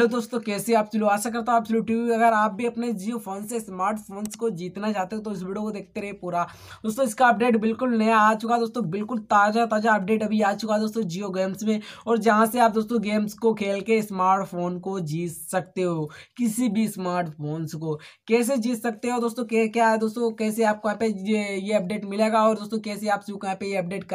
Hello दोस्तों, कैसे आप चलो? आशा करता हूँ आप चलो टीवी अगर आप भी अपने जियो फ़ोन से स्मार्टफोन्स को जीतना चाहते हो तो इस वीडियो को देखते रहे पूरा। दोस्तों, इसका अपडेट बिल्कुल नया आ चुका है दोस्तों, बिल्कुल ताज़ा ताज़ा अपडेट अभी आ चुका है दोस्तों जियो गेम्स में। और जहाँ से आप दोस्तों गेम्स को खेल के स्मार्टफ़ोन को जीत सकते हो, किसी भी स्मार्टफोन्स को। कैसे जीत सकते हो दोस्तों? क्या है दोस्तों? कैसे आपको यहाँ पे ये अपडेट मिलेगा? और दोस्तों, कैसे आप यहाँ पे ये अपडेट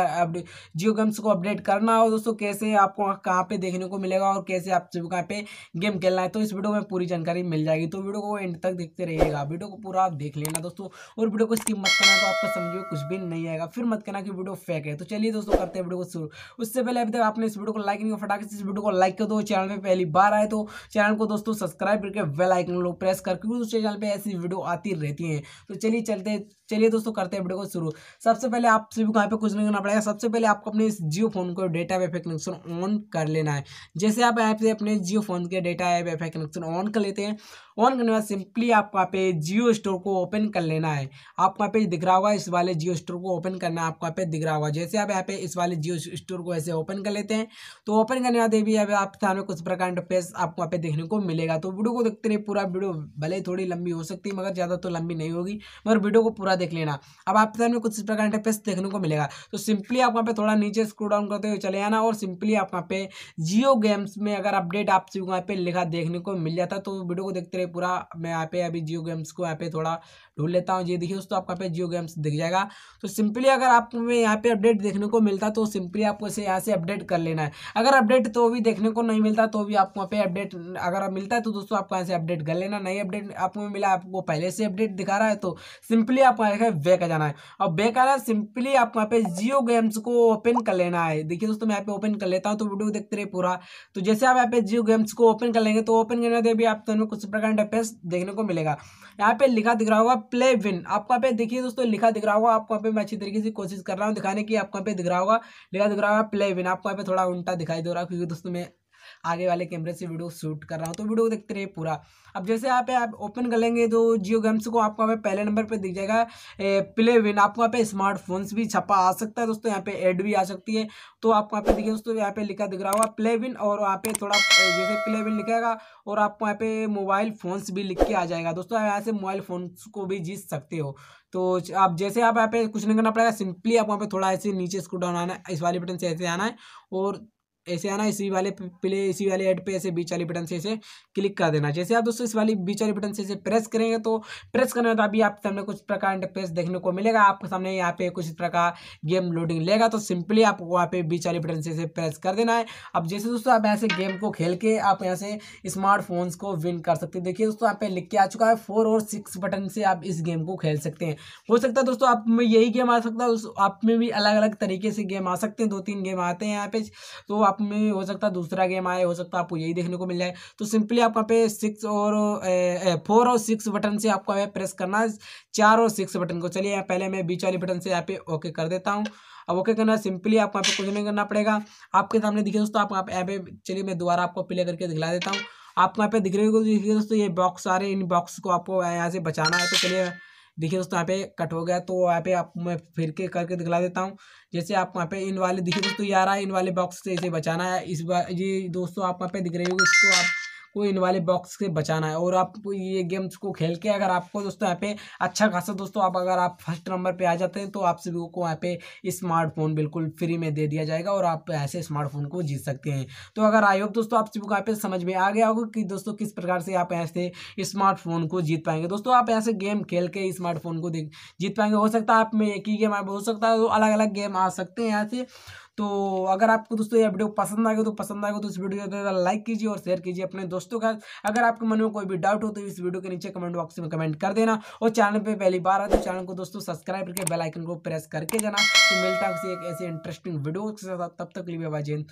जियो गेम्स को अपडेट करना हो दोस्तों? कैसे आपको कहाँ पे देखने को मिलेगा? और कैसे आप यहाँ पे गेम खेलना है तो इस वीडियो में पूरी जानकारी मिल जाएगी। तो वीडियो को एंड तक देखते रहिएगा। वीडियो को पूरा आप देख लेना दोस्तों, और वीडियो को स्किप मत करना तो आपको समझो कुछ भी नहीं आएगा। फिर मत करना कि वीडियो फेक है। तो चलिए दोस्तों, करते हैं वीडियो को शुरू। उससे पहले अभी तक आपने इस वीडियो को लाइक नहीं फटाके से इस वीडियो को लाइक कर दो। चैनल में पहली बार आए तो चैनल को दोस्तों सब्सक्राइब करके वेल आइकन लोग प्रेस कर, क्योंकि उस चैनल पर ऐसी वीडियो आती रहती है। तो चलिए चलते चलिए दोस्तों करते हैं वीडियो को शुरू। सबसे पहले आप सभी को यहाँ पे कुछ नहीं करना पड़ेगा। सबसे पहले आपको अपने जियो फ़ोन को डेटा वाईफाई कनेक्शन ऑन कर लेना है। जैसे आप ऐप से अपने जियो फ़ोन के डेटा है वाईफाई कनेक्शन ऑन कर लेते हैं। ऑन करने के बाद सिंपली आपको यहाँ पे जियो स्टोर को ओपन कर लेना है। आपको यहाँ पे दिख रहा होगा, इस वाले जियो स्टोर को ओपन करना है आपको यहाँ पे दिख रहा होगा। जैसे आप यहाँ पे इस वाले जियो स्टोर को ऐसे ओपन कर लेते हैं तो ओपन करने बाद भी आप सामने कुछ प्रकार का पेज आपको यहाँ पे देखने को मिलेगा। तो वीडियो को देखते रहे पूरा वीडियो भले थोड़ी लंबी हो सकती है, मगर ज़्यादा तो लंबी नहीं होगी, मगर वीडियो को पूरा देख लेना। अब आप सामने कुछ प्रकार का पेज देखने को मिलेगा। तो सिंपली आप वहाँ पे थोड़ा नीचे स्क्रू डाउन करते हुए चले आना और सिंपली आप वहाँ पे जियो गेम्स में अगर अपडेट आप वहाँ पे लिखा देखने को मिल जाता तो वीडियो को देखते रहे पूरा। मैं यहाँ पे अभी जियो गेम्स को यहाँ पे थोड़ा ढूंढ लेता हूँ। ये देखिए दोस्तों, आपको पे जियो गेम्स दिख जाएगा। तो सिंपली अगर आप में यहाँ पे अपडेट देखने को मिलता तो सिंपली आपको इसे यहाँ से अपडेट कर लेना है। अगर अपडेट तो भी देखने को नहीं मिलता तो भी आपको वहाँ पे अपडेट अगर मिलता है तो दोस्तों आपको यहाँ से अपडेट कर लेना। नहीं अपडेट आपको मिला, आपको पहले से अपडेट दिखा रहा है तो सिंपली आपको यहाँ वे का जाना है। और बैक आना सिंपली आपको यहाँ पे जियो गेम्स को ओपन कर लेना है। देखिए दोस्तों, मैं यहाँ पे ओपन कर लेता हूँ तो वीडियो देखते रहे पूरा। तो जैसे आप यहाँ पे जियो गेम्स को ओपन कर लेंगे तो ओपन करने के भी आप तो कुछ प्रकार इंटरफेस देखने को मिलेगा। यहाँ पे लिखा दिख रहा होगा प्ले विन आपको यहाँ पे देखिए दोस्तों, लिखा दिख रहा होगा, आपको यहाँ पे मैं अच्छी तरीके से कोशिश कर रहा हूँ दिखाने की, आपको यहाँ पे दिख रहा होगा, लिखा दिख रहा होगा प्ले विन आपको यहाँ पे थोड़ा उल्टा दिखाई दे रहा है क्योंकि दोस्तों मैं आगे वाले कैमरे से वीडियो शूट कर रहा हूँ तो वीडियो देखते रहिए पूरा। अब जैसे यहाँ पे आप ओपन कर लेंगे तो जियो गेम्स को आपको यहाँ पे पहले नंबर पर दिख जाएगा प्ले विन। आपको यहाँ पे स्मार्टफोन्स भी छपा आ सकता है दोस्तों, यहाँ पे एड भी आ सकती है। तो आपको यहाँ पे देखिए दोस्तों, यहाँ पे लिखा दिख रहा होगा प्ले विन और वहाँ पे थोड़ा जैसे प्ले विन लिखेगा और आपको यहाँ पे मोबाइल फोन्स भी लिख के आ जाएगा। दोस्तों यहाँ से मोबाइल फोन्स को भी जीत सकते हो। तो आप जैसे आप यहाँ पे कुछ नहीं करना पड़ेगा, सिंपली आप वहाँ पे थोड़ा ऐसे नीचे स्क्रू डाउन आना है, इस वाले बटन से ऐसे आना है और ऐसे आना, इसी वाले प्ले, इसी वाले ऐड पे ऐसे बीच वाली बटन से ऐसे क्लिक कर देना। जैसे आप दोस्तों इस वाली बीच वाली बटन से ऐसे प्रेस करेंगे तो प्रेस करने तो अभी आपके सामने कुछ प्रकार इंटरफेस देखने को मिलेगा। आपके सामने यहाँ पे कुछ प्रकार गेम लोडिंग लेगा तो सिंपली आप वहाँ पे बीच वाली बटन से ऐसे प्रेस कर देना है। अब जैसे दोस्तों आप यहाँ से गेम को खेल के आप यहाँ से स्मार्टफोन्स को विन कर सकते हैं। देखिए दोस्तों यहाँ पे लिख के आ चुका है फोर और सिक्स बटन से आप इस गेम को खेल सकते हैं। हो सकता है दोस्तों आप में यही गेम आ सकता है, आप में भी अलग अलग तरीके से गेम आ सकते हैं। दो तीन गेम आते हैं यहाँ पे तो आप में हो सकता है दूसरा गेम आए, हो सकता है आपको यही देखने को मिल जाए। तो सिंपली आपको यहाँ पे सिक्स और फोर और सिक्स बटन से आपको यहाँ प्रेस करना है। चार और सिक्स बटन को। चलिए पहले मैं बीच वाली बटन से यहाँ पे ओके कर देता हूँ। अब ओके करना, सिंपली आपको यहाँ पे कुछ नहीं करना पड़ेगा। आपके सामने दिखे दोस्तों, आप यहाँ पे, चलिए मैं दोबारा आपको प्ले करके दिखला देता हूँ। आपको यहाँ पे दिख रहे होगी दोस्तों, ये बॉक्स आ रहे हैं। इन बॉक्स को आपको यहाँ से बचाना है। तो चलिए देखिए दोस्तों, यहाँ पे कट हो गया तो यहाँ पे आप मैं फिर के करके दिखला देता हूँ। जैसे आप वहाँ पे इन वाले, देखिए दोस्तों, ये आ रहा है इन वाले बॉक्स से इसे बचाना है। इस बार ये दोस्तों, आप वहाँ पे दिख रही हो इसको आप को इन वाले बॉक्स से बचाना है। और आप ये गेम्स को खेल के अगर आपको दोस्तों यहाँ पे अच्छा खासा दोस्तों आप अगर आप फ़र्स्ट नंबर पे आ जाते हैं तो आप सभी को यहाँ पे स्मार्टफ़ोन बिल्कुल फ्री में दे दिया जाएगा और आप ऐसे स्मार्टफ़ोन को जीत सकते हैं। तो अगर होप दोस्तों आप सभी को यहाँ पे समझ में आ गया होगा कि दोस्तों किस प्रकार से आप ऐसे स्मार्टफ़ोन को जीत पाएँगे। दोस्तों आप ऐसे गेम खेल के स्मार्टफ़ोन को जीत पाएँगे। हो सकता है आप में एक ही गेम हो सकता है तो अलग अलग गेम आ सकते हैं यहाँ से। तो अगर आपको दोस्तों ये वीडियो पसंद आएगा तो पसंद आएगा तो इस वीडियो को लाइक कीजिए और शेयर कीजिए अपने दोस्तों का अगर आपके मन में कोई भी डाउट हो तो इस वीडियो के नीचे कमेंट बॉक्स में कमेंट कर देना और चैनल पर पहली बार आए तो चैनल को दोस्तों सब्सक्राइब करके बेलाइकन को प्रेस करके जाना। तो मिलता है एक ऐसे इंटरेस्टिंग वीडियो के साथ। तब तक लिए बाबा जैन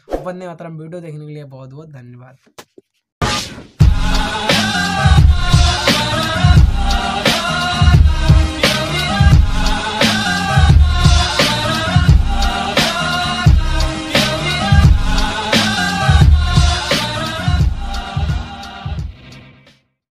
मातरम। वीडियो देखने के लिए बहुत बहुत धन्यवाद।